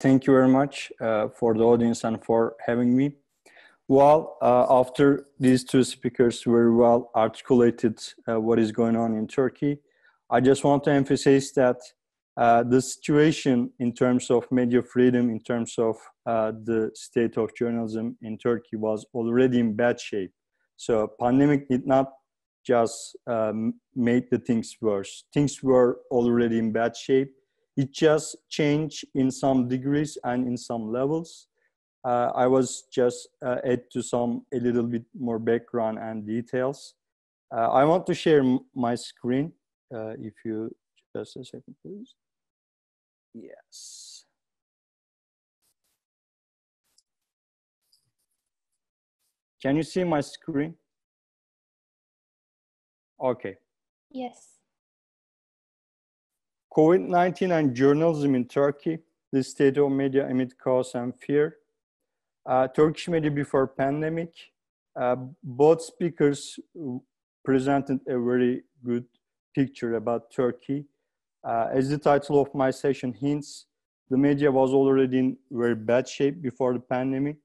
Thank you very much uh, for the audience and for having me. Well, uh, after these two speakers very well articulated uh, what is going on in Turkey, I just want to emphasize that uh, the situation in terms of media freedom, in terms of uh, the state of journalism in Turkey was already in bad shape. So pandemic did not just um, make the things worse. Things were already in bad shape it just changed in some degrees and in some levels. Uh, I was just uh, add to some a little bit more background and details. Uh, I want to share my screen. If you just a second, please. Yes. Can you see my screen? Okay. Yes. COVID-19 and journalism in Turkey, the state of media amid chaos and fear. Uh, Turkish media before pandemic. Uh, both speakers presented a very good picture about Turkey. Uh, as the title of my session hints, the media was already in very bad shape before the pandemic.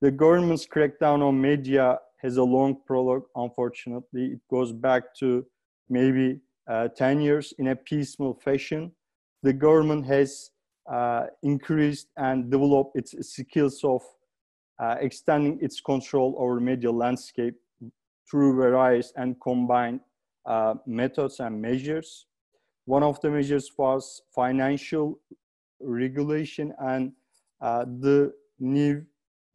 The government's crackdown on media has a long prologue, unfortunately. It goes back to maybe uh, 10 years in a piecemeal fashion. The government has uh, increased and developed its skills of uh, extending its control over media landscape through various and combined uh, methods and measures. One of the measures was financial regulation and uh, the new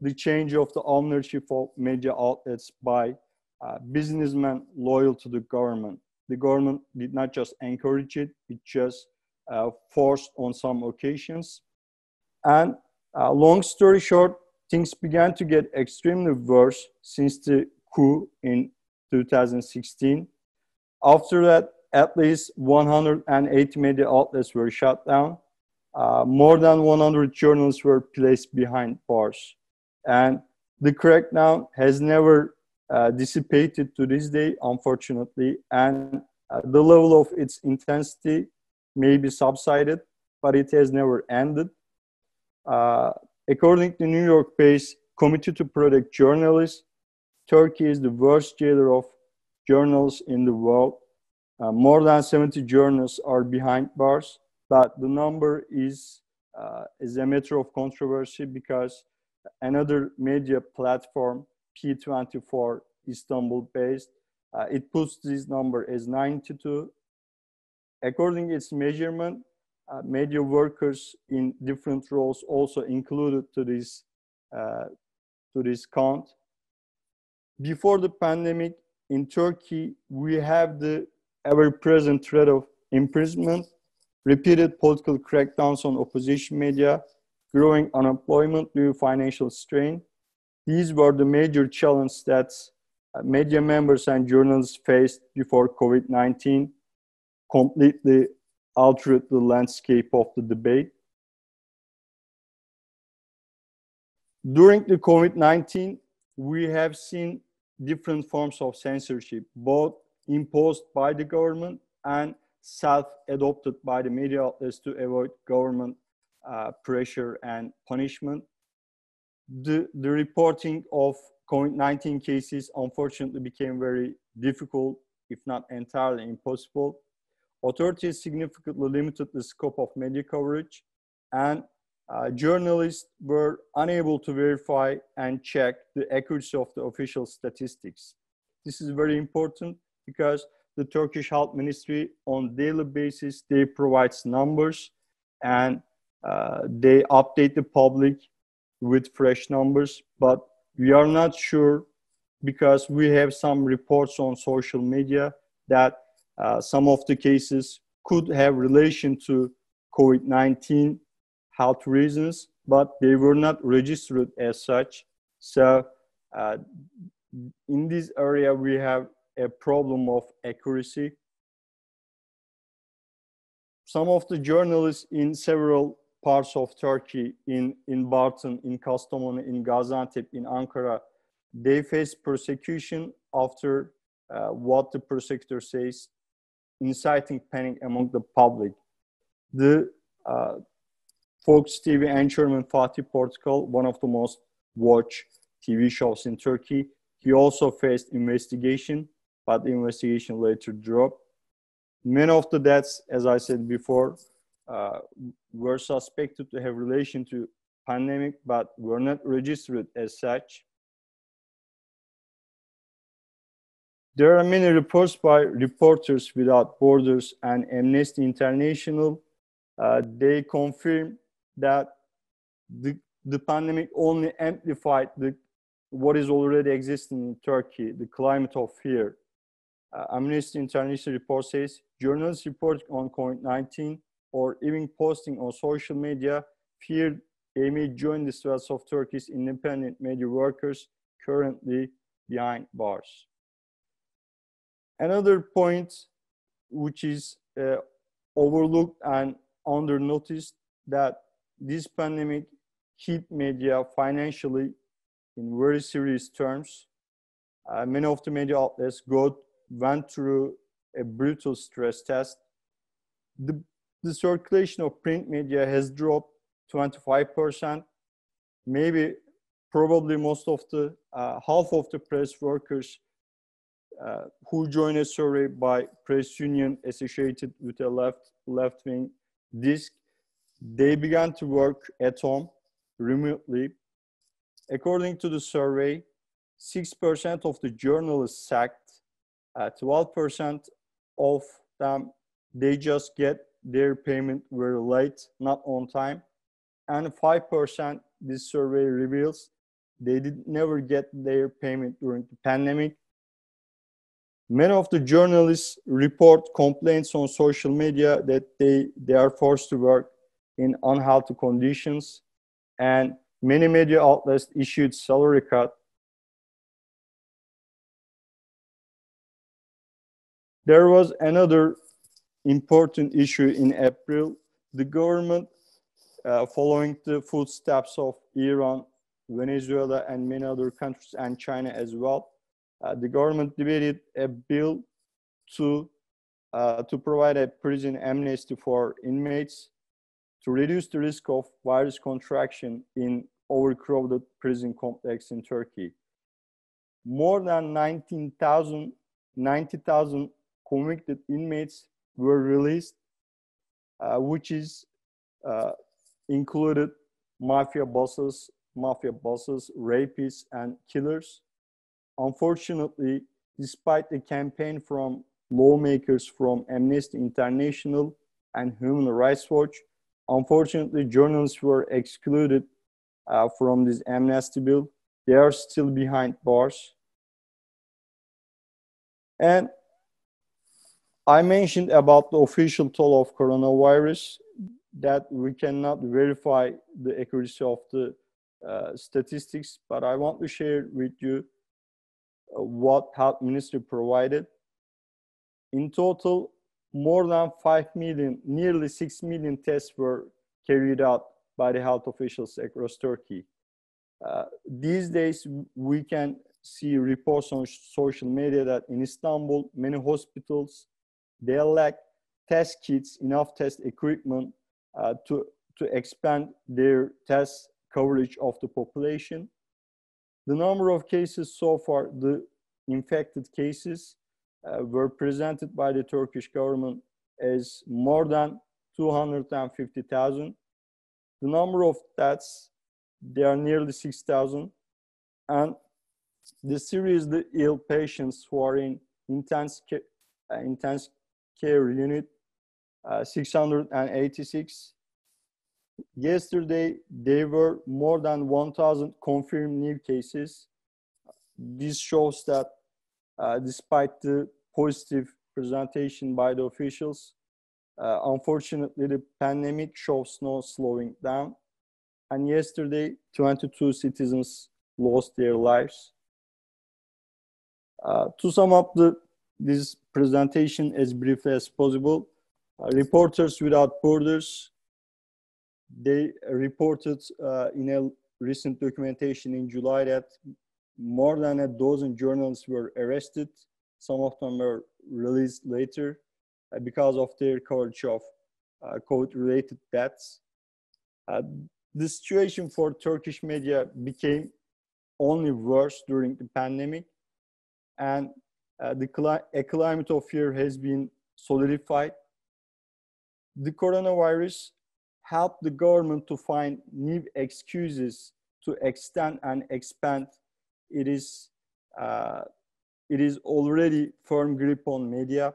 the change of the ownership of media outlets by uh, businessmen loyal to the government the government did not just encourage it, it just uh, forced on some occasions. And uh, long story short, things began to get extremely worse since the coup in 2016. After that, at least 180 media outlets were shut down. Uh, more than 100 journalists were placed behind bars. And the crackdown has never uh, dissipated to this day, unfortunately, and uh, the level of its intensity may be subsided, but it has never ended. Uh, according to New York-based Committee to Protect Journalists, Turkey is the worst jailer of journalists in the world. Uh, more than 70 journalists are behind bars, but the number is, uh, is a matter of controversy because another media platform, P24, Istanbul based, uh, it puts this number as 92. According to its measurement, uh, media workers in different roles also included to this, uh, to this count. Before the pandemic in Turkey, we have the ever-present threat of imprisonment, repeated political crackdowns on opposition media, growing unemployment due to financial strain. These were the major challenges that uh, media members and journalists faced before COVID-19 completely altered the landscape of the debate. During the COVID-19, we have seen different forms of censorship, both imposed by the government and self-adopted by the media outlets to avoid government uh, pressure and punishment. The, the reporting of COVID-19 cases unfortunately became very difficult, if not entirely impossible. Authorities significantly limited the scope of media coverage and uh, journalists were unable to verify and check the accuracy of the official statistics. This is very important because the Turkish Health Ministry on daily basis, they provides numbers and uh, they update the public with fresh numbers, but we are not sure because we have some reports on social media that uh, some of the cases could have relation to COVID-19 health reasons, but they were not registered as such. So uh, in this area, we have a problem of accuracy. Some of the journalists in several parts of Turkey, in, in Bartın, in Kastamonu, in Gaziantep, in Ankara, they face persecution after uh, what the prosecutor says, inciting panic among the public. The uh, Fox TV anchorman Fatih Portakal, one of the most watched TV shows in Turkey, he also faced investigation, but the investigation later dropped. Many of the deaths, as I said before, uh, were suspected to have relation to pandemic, but were not registered as such. There are many reports by Reporters Without Borders and Amnesty International. Uh, they confirm that the, the pandemic only amplified the, what is already existing in Turkey, the climate of fear. Uh, Amnesty International report says journalists reporting on COVID-19 or even posting on social media fear they may join the stress of Turkey's independent media workers currently behind bars. Another point which is uh, overlooked and under noticed that this pandemic hit media financially in very serious terms. Uh, many of the media outlets got, went through a brutal stress test. The, the circulation of print media has dropped 25%. Maybe, probably most of the, uh, half of the press workers uh, who joined a survey by press union associated with a left left wing DISK they began to work at home remotely. According to the survey, 6% of the journalists sacked, 12% uh, of them, they just get their payment very late, not on time. And 5%, this survey reveals, they did never get their payment during the pandemic. Many of the journalists report complaints on social media that they, they are forced to work in unhealthy conditions, and many media outlets issued salary cut. There was another important issue in April. The government, uh, following the footsteps of Iran, Venezuela, and many other countries, and China as well, uh, the government debated a bill to uh, to provide a prison amnesty for inmates to reduce the risk of virus contraction in overcrowded prison complex in Turkey. More than 19,000, 90,000 convicted inmates were released, uh, which is uh, included mafia bosses, mafia bosses, rapists, and killers. Unfortunately, despite the campaign from lawmakers from Amnesty International and Human Rights Watch, Unfortunately, journalists were excluded uh, from this amnesty bill. They are still behind bars. And I mentioned about the official toll of coronavirus that we cannot verify the accuracy of the uh, statistics, but I want to share with you uh, what health ministry provided. In total, more than 5 million, nearly 6 million tests were carried out by the health officials across Turkey. Uh, these days, we can see reports on social media that in Istanbul, many hospitals, they lack test kits, enough test equipment uh, to, to expand their test coverage of the population. The number of cases so far, the infected cases, uh, were presented by the Turkish government as more than 250,000. The number of deaths, they are nearly 6,000. And the seriously ill patients who are in intense uh, intense care unit, uh, 686. Yesterday, there were more than 1,000 confirmed new cases. This shows that uh, despite the positive presentation by the officials. Uh, unfortunately, the pandemic shows no slowing down. And yesterday, 22 citizens lost their lives. Uh, to sum up the, this presentation as briefly as possible, uh, Reporters Without Borders, they reported uh, in a recent documentation in July that more than a dozen journalists were arrested. Some of them were released later uh, because of their coverage of uh, COVID-related deaths. Uh, the situation for Turkish media became only worse during the pandemic, and uh, the climate of fear has been solidified. The coronavirus helped the government to find new excuses to extend and expand it is uh, it is already firm grip on media.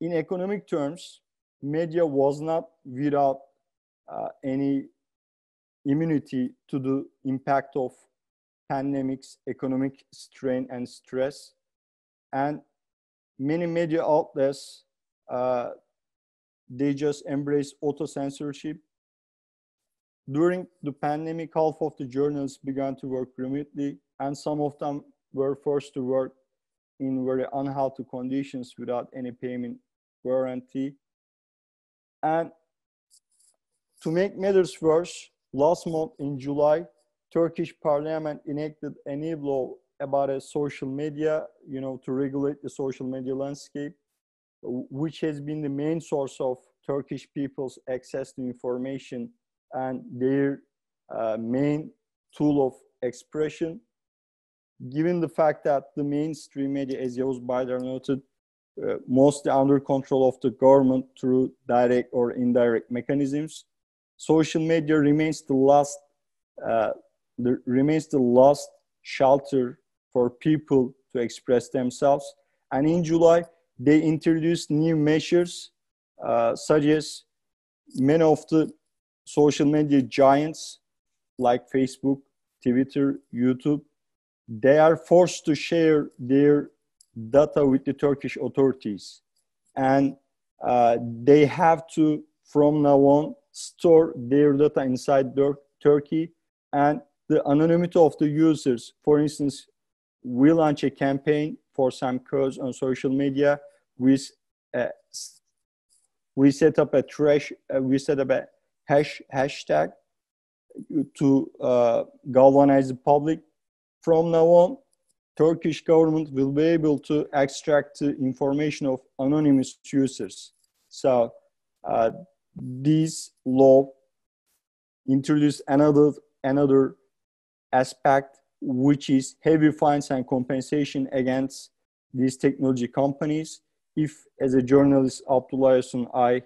In economic terms, media was not without uh, any immunity to the impact of pandemics, economic strain and stress. And many media outlets, uh, they just embrace auto-censorship. During the pandemic, half of the journalists began to work remotely, and some of them were forced to work in very unhealthy conditions without any payment guarantee. And to make matters worse, last month in July, Turkish parliament enacted a new law about a social media, you know, to regulate the social media landscape, which has been the main source of Turkish people's access to information and their uh, main tool of expression. Given the fact that the mainstream media, as Yavuz Baydar noted, uh, mostly under control of the government through direct or indirect mechanisms, social media remains the last uh, the, remains the last shelter for people to express themselves. And in July, they introduced new measures, uh, such as many of the social media giants like Facebook, Twitter, YouTube, they are forced to share their data with the Turkish authorities. And uh, they have to, from now on, store their data inside Turkey. And the anonymity of the users, for instance, we launch a campaign for some cause on social media. We, uh, we set up a trash, uh, we set up a hash, hashtag to uh, galvanize the public. From now on, Turkish government will be able to extract the information of anonymous users. So uh, this law introduced another another aspect, which is heavy fines and compensation against these technology companies. If, as a journalist, Abdullah Ayasun, I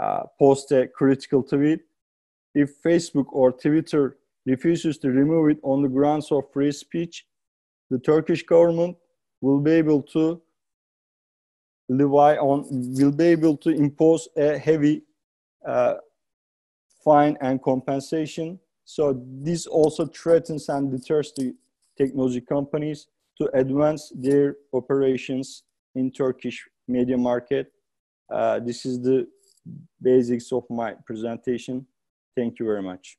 uh, post a critical tweet. If Facebook or Twitter refuses to remove it on the grounds of free speech, the Turkish government will be able to levy on, will be able to impose a heavy uh, fine and compensation. So this also threatens and deters the technology companies to advance their operations in Turkish media market. Uh, this is the basics of my presentation. Thank you very much.